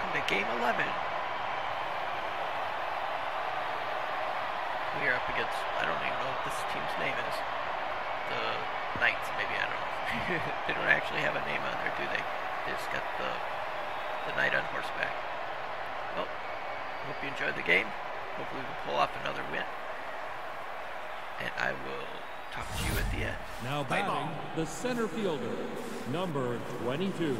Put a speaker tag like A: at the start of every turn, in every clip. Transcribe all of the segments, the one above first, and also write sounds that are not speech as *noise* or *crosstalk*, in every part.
A: welcome to Game 11. We are up against, I don't even know what this team's name is. The Knights, maybe, I don't know. *laughs* they don't actually have a name on there, do they? They just got the, the Knight on horseback. Well, hope you enjoyed the game. Hopefully we'll pull off another win. And I will talk to you at the end.
B: Now batting, the center fielder, number 22.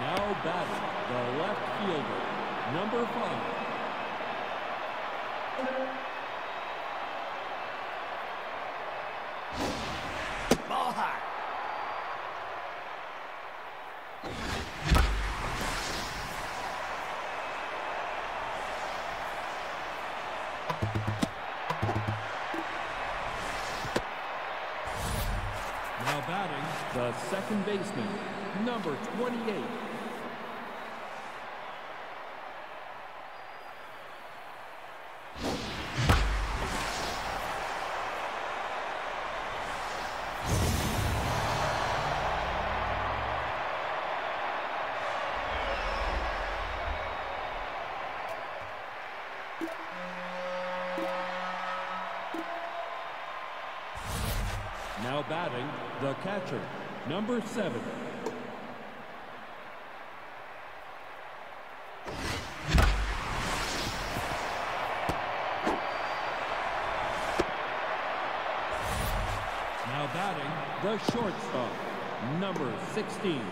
B: Now batting, the left fielder, number 5. Catcher, number 7. Now batting, the shortstop, number 16.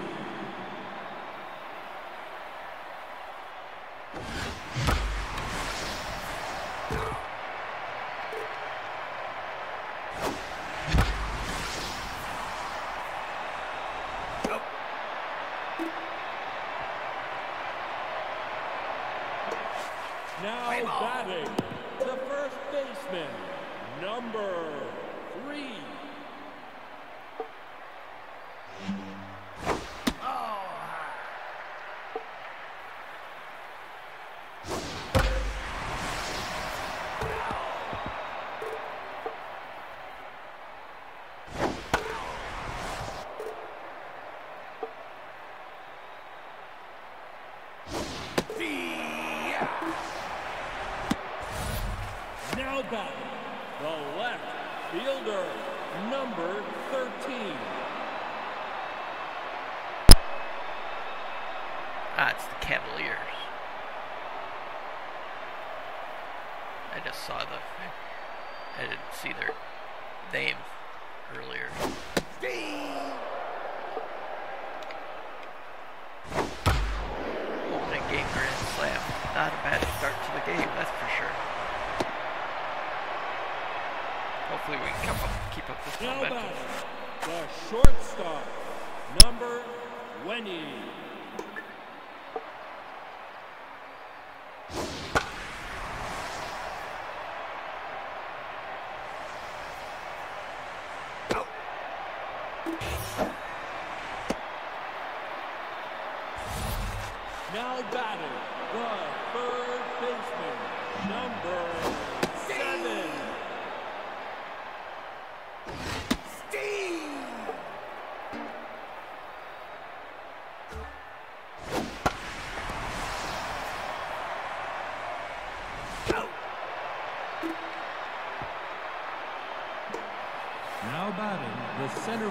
B: Now batting, the first baseman, number three. Now batting, the left fielder, number 13.
A: Ah, it's the Cavaliers. I just saw the. I didn't see their name earlier. Opening game grand slam. Not a bad start to the game, that's for sure. Hopefully we can up, keep up this
B: Now
A: momentum.
B: the shortstop, number 20.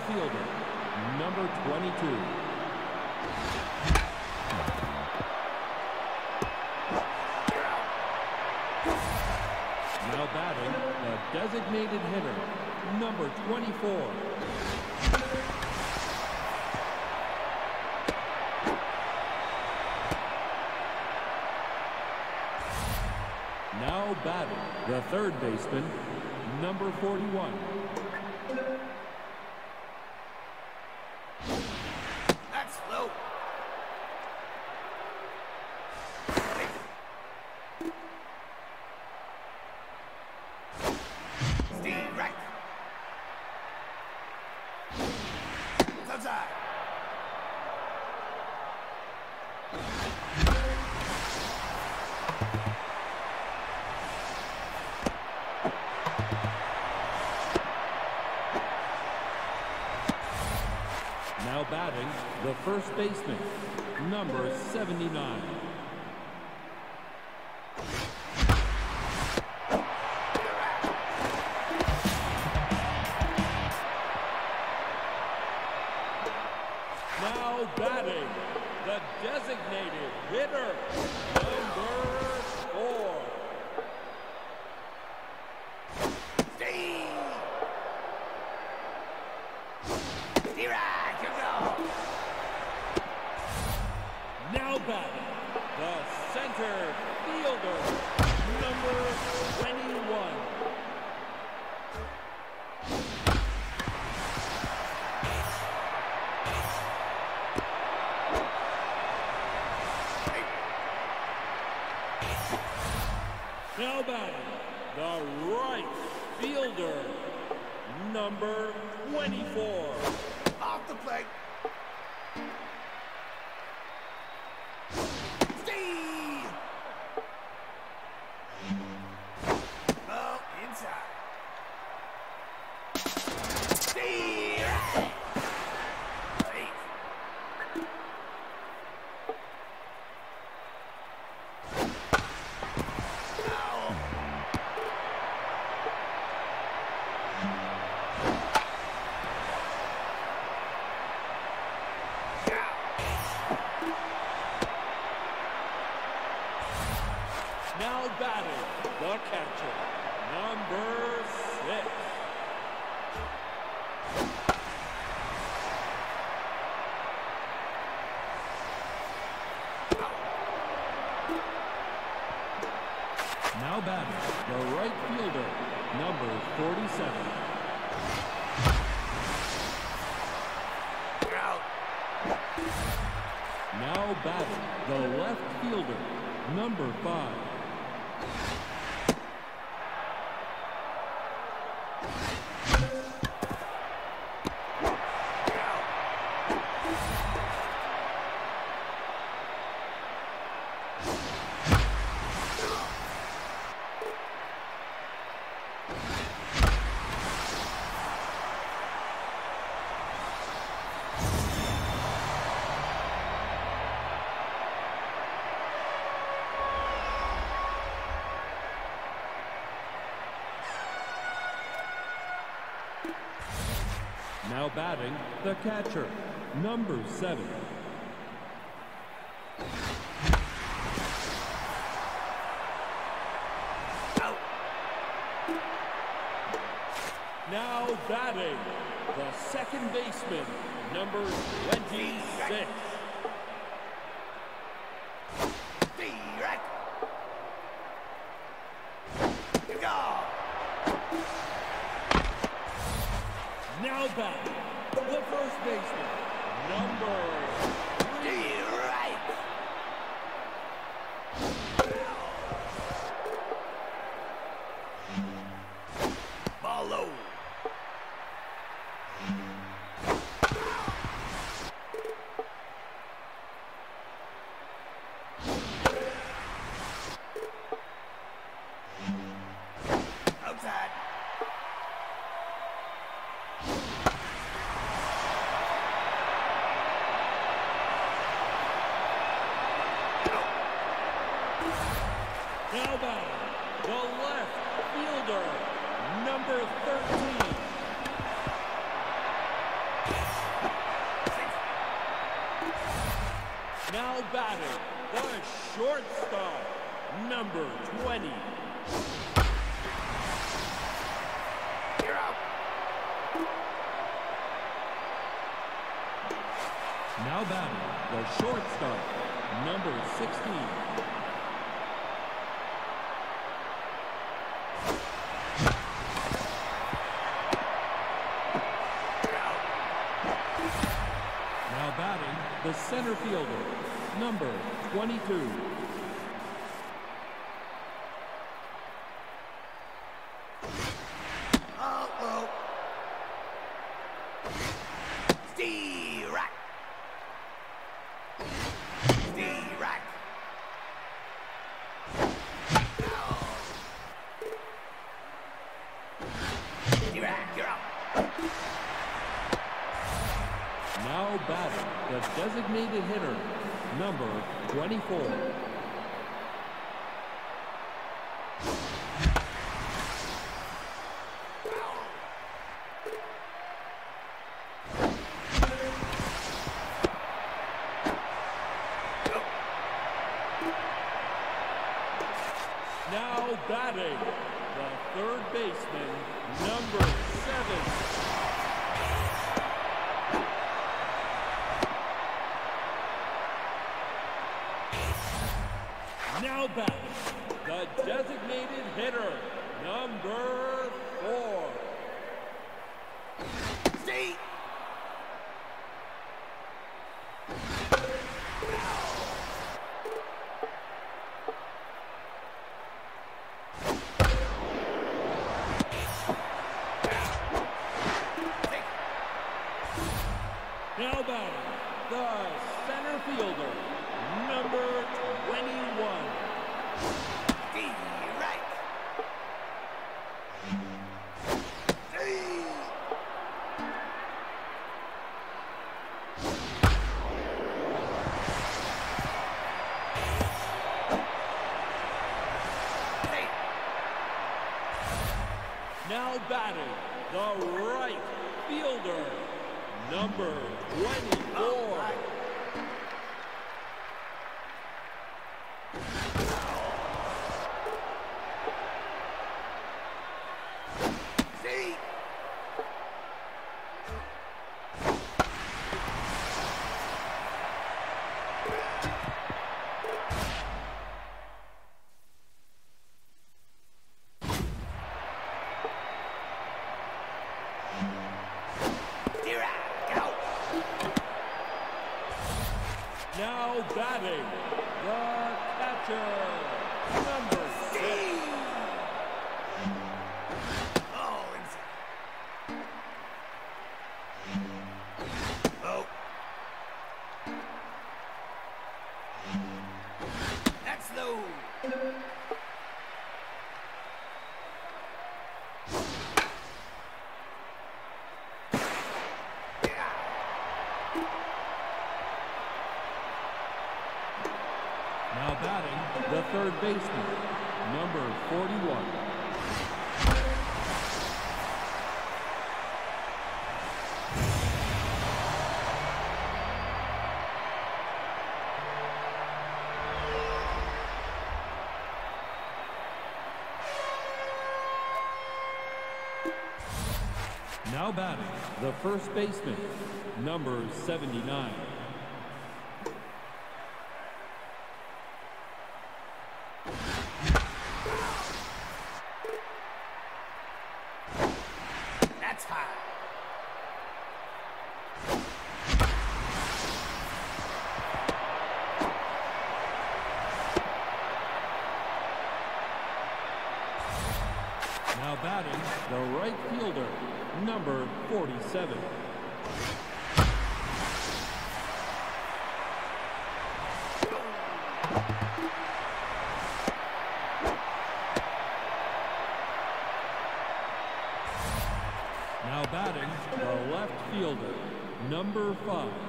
B: Fielder, number 22. Now batting, the designated hitter, number 24. Now batting, the third baseman, number 41. Now batting, the first baseman, number 79. Fielder, number 24.
C: Off the plate.
B: batting, the right fielder, number 47.
C: Out.
B: Now batting, the left fielder, number 5. Seven. Now batting, the second baseman, number 26. Fielder, number 13. Now batting, the shortstop, number 20.
C: You're out.
B: Now batting, the shortstop, number 16. Number 22. Batting, the designated hitter, number 24. Now batting, the third baseman, number seven. Now batting, the designated hitter, number four.
C: See? Take
B: Now batting, the center fielder, number 21.
C: Steerack.
B: Now batting, the catcher, number six. Batting, the first baseman, number 79.
C: That's high.
B: Now batting, the right fielder, number 47. Now batting, the left fielder, number 5.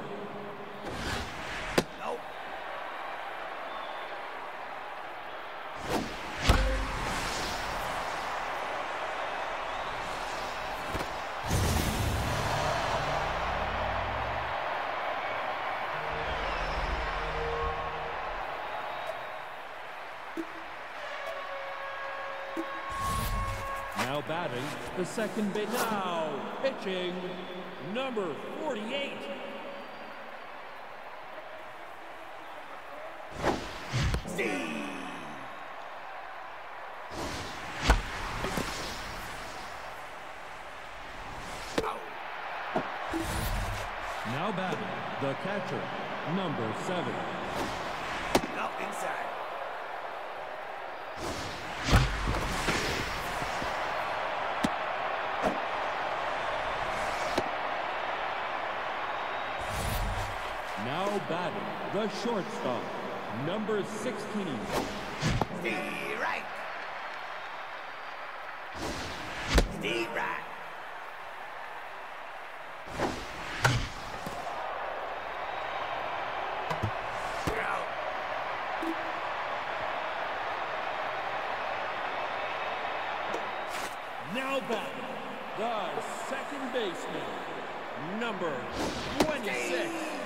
B: Now batting the second base. Now pitching number 48, shortstop, number 16.
C: Steve Wright. Steve Wright.
B: Now back, the second baseman, number 26.
C: Steve.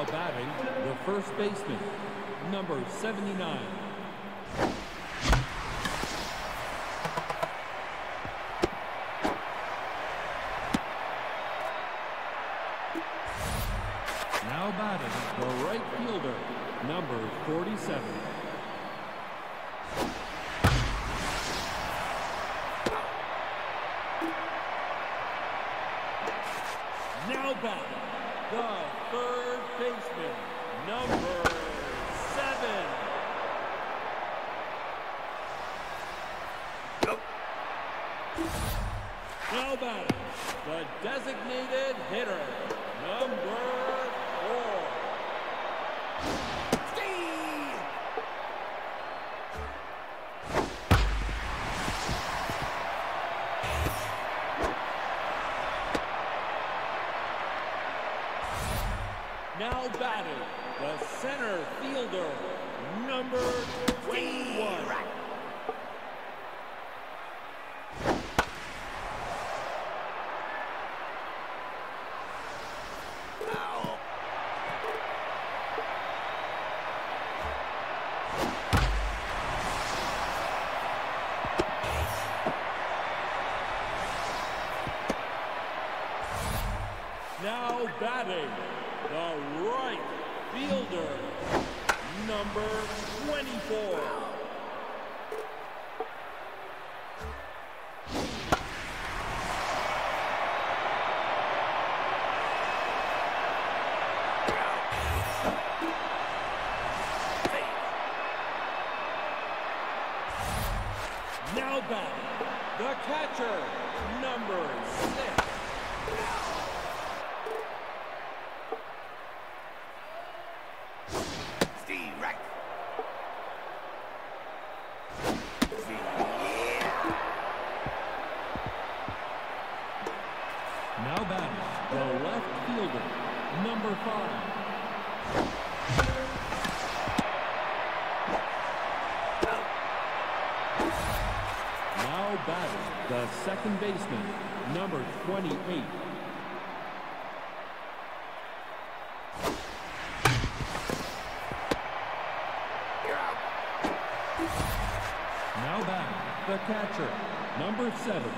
B: Now batting, the first baseman, number 79, Now batting, the center fielder, number 21. catcher, number seven,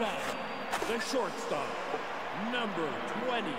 B: back, the shortstop, number 20,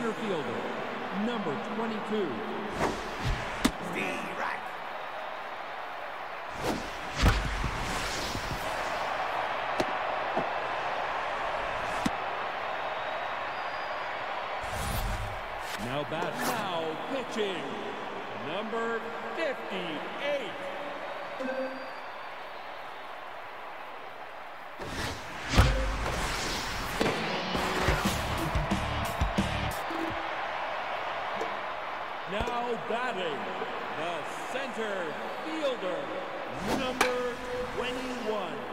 B: center fielder, number 22, batting, the center fielder, number 21.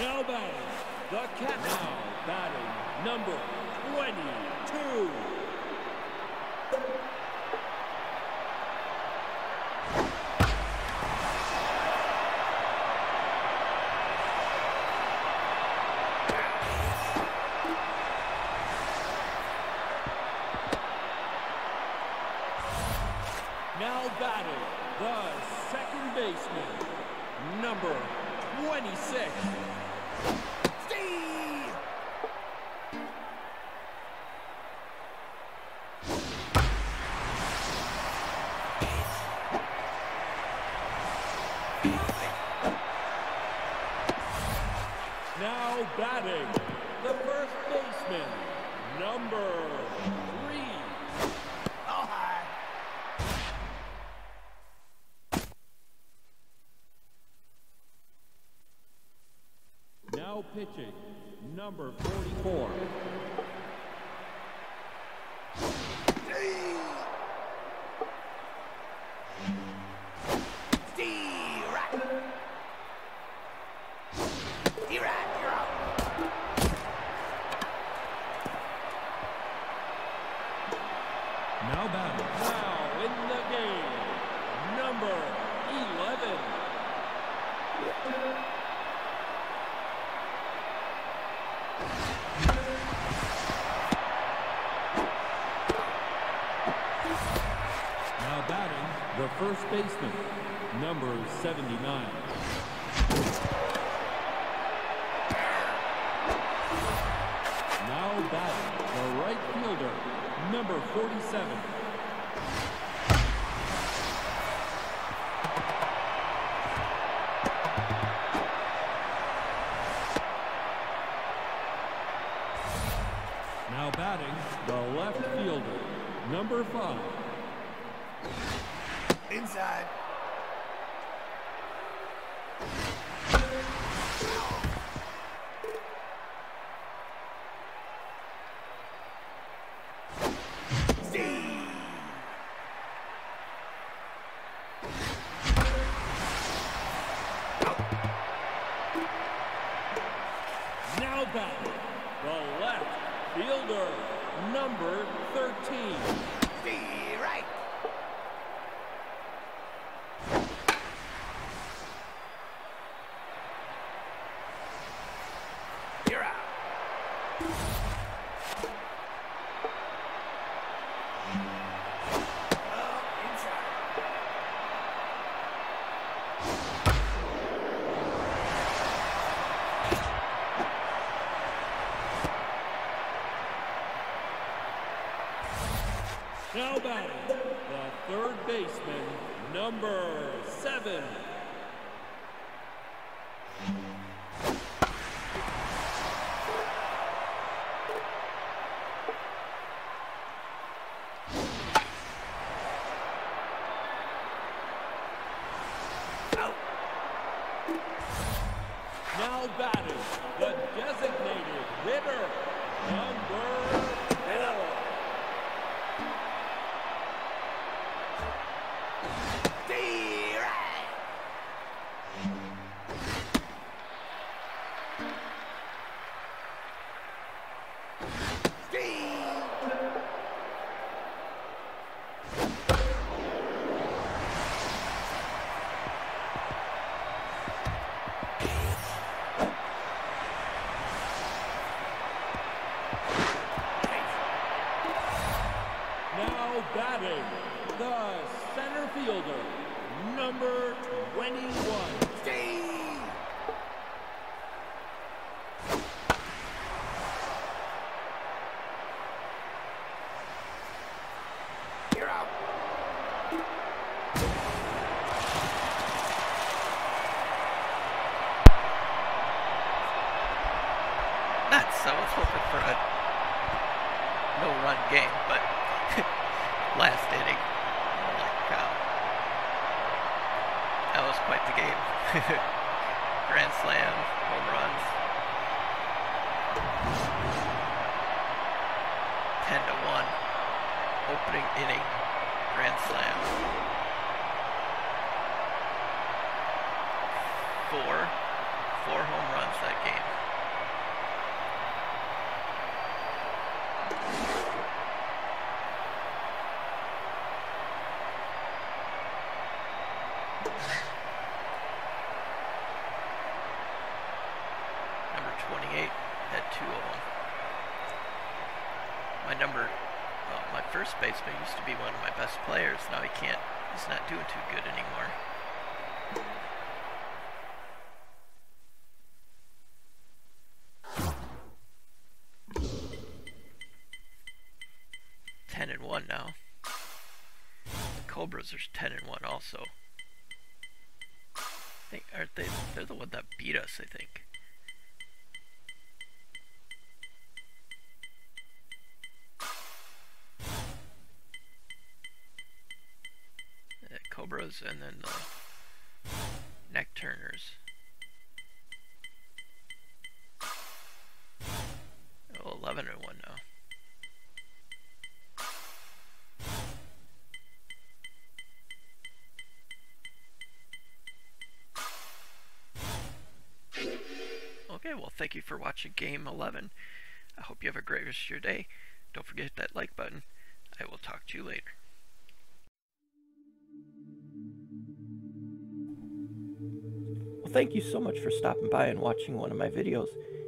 B: Now batting, the cat now batting number 22. pitching, number 44, The left fielder, number five.
C: Inside.
B: Now batting the third baseman, number
C: seven,
B: Now batting, the center fielder, number 21,
C: Steve.
A: Number 28 had two of them. My number, well, my first baseman used to be one of my best players. Now he can't, he's not doing too good anymore. I think. Thank you for watching Game 11. I hope you have a great rest of your day. Don't forget that like button. I will talk to you later. Well, thank you so much for stopping by and watching one of my videos.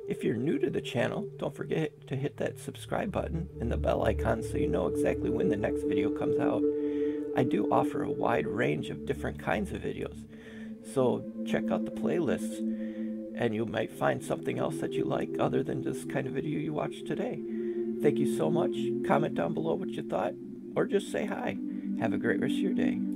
A: If you're new to the channel, don't forget to hit that subscribe button and the bell icon so you know exactly when the next video comes out. I do offer a wide range of different kinds of videos, so check out the playlists and you might find something else that you like other than this kind of video you watched today. Thank you so much. Comment down below what you thought, or just say hi. Have a great rest of your day.